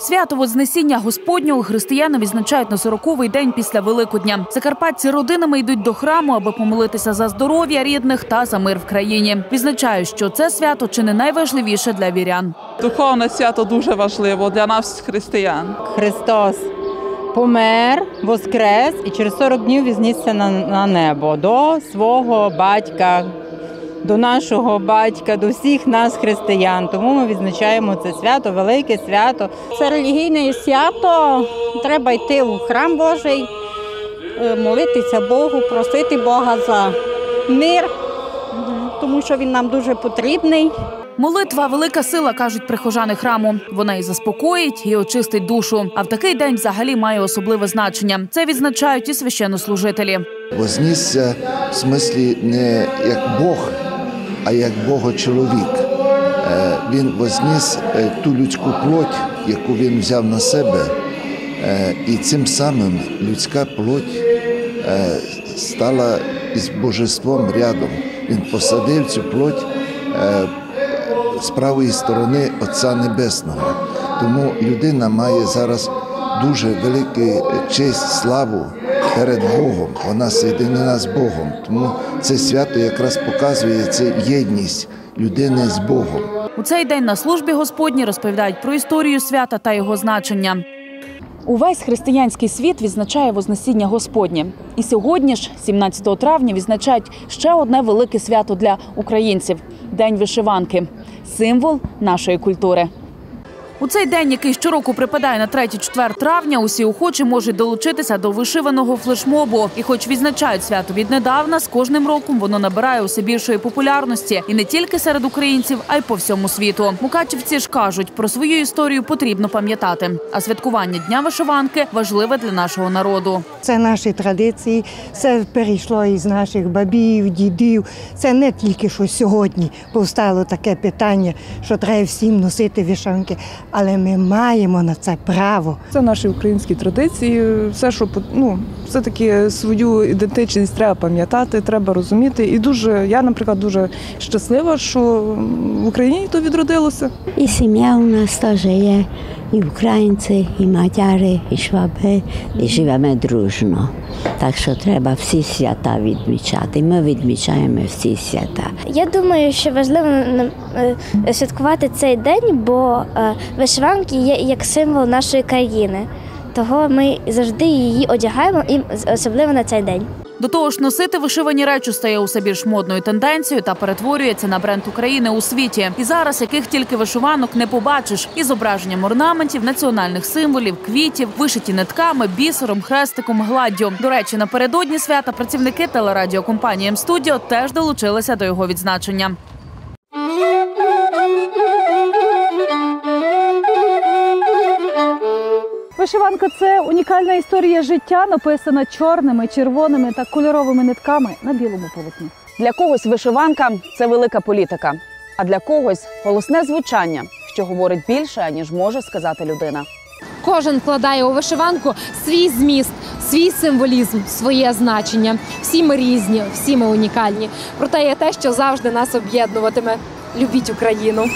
Свято Вознесіння Господнього християни відзначають на 40-й день після Великодня. Закарпатці родинами йдуть до храму, аби помолитися за здоров'я рідних та за мир в країні. Відзначають, що це свято чи не найважливіше для вірян. Духовне свято дуже важливо для нас, християн. Христос помер, воскрес і через 40 днів візнісся на, на небо до свого батька, до нашого батька, до всіх нас, християн. Тому ми відзначаємо це свято, велике свято. Це релігійне свято. Треба йти у храм Божий, е, молитися Богу, просити Бога за мир, тому що він нам дуже потрібний. Молитва велика сила, кажуть прихожани храму. Вона і заспокоїть, і очистить душу. А в такий день взагалі має особливе значення. Це відзначають і священнослужителі. Вознісся в смислі не як Бог, а як Богочоловік. Е, Він возніс е, ту людську плоть, яку він взяв на себе, е, і цим самим людська плоть стала із божеством рядом. Він посадив цю плоть з правої сторони Отця Небесного. Тому людина має зараз дуже велику честь, славу перед Богом. Вона соєдинена з Богом. Тому це свято якраз показує це єдність людини з Богом. У цей день на службі Господній розповідають про історію свята та його значення. Увесь християнський світ відзначає Вознесіння Господнє. І сьогодні ж, 17 травня, відзначають ще одне велике свято для українців День вишиванки символ нашої культури. У цей день, який щороку припадає на 3-4 травня, усі охочі можуть долучитися до вишиваного флешмобу. І, хоч відзначають свято віднедавна, з кожним роком воно набирає усе більшої популярності і не тільки серед українців, а й по всьому світу. Мукачівці ж кажуть, про свою історію потрібно пам'ятати. А святкування дня вишиванки важливе для нашого народу. Це наші традиції, це перейшло із наших бабів, дідів. Це не тільки що сьогодні повстало таке питання, що треба всім носити вишиванки, але ми маємо на це право. Це наші українські традиції. Все, що ну, все-таки свою ідентичність треба пам'ятати, треба розуміти. І дуже, я, наприклад, дуже щаслива, що в Україні то відродилося. І сім'я у нас теж є, українці, і мадяри, і шваби, і живемо дружно. Так що треба всі свята відмічати. Ми відмічаємо всі свята. Я думаю, що важливо е, святкувати цей день, бо е, вишиванки є як символ нашої країни. Того ми завжди її одягаємо, і особливо на цей день. До того ж, носити вишивані речі стає усе більш модною тенденцією та перетворюється на бренд України у світі. І зараз яких тільки вишиванок не побачиш із зображенням орнаментів, національних символів, квітів, вишиті нитками, бісером, хрестиком, гладдю. До речі, напередодні свята працівники телерадіокомпанії М-студіо теж долучилися до його відзначення. Вишиванка це унікальна історія життя, написана чорними, червоними та кольоровими нитками на білому полотні. Для когось вишиванка це велика політика, а для когось голосне звучання, що говорить більше, ніж може сказати людина. Кожен вкладає у вишиванку свій зміст, свій символізм, своє значення. Всі ми різні, всі ми унікальні. Проте є те, що завжди нас об'єднуватиме. Любіть Україну.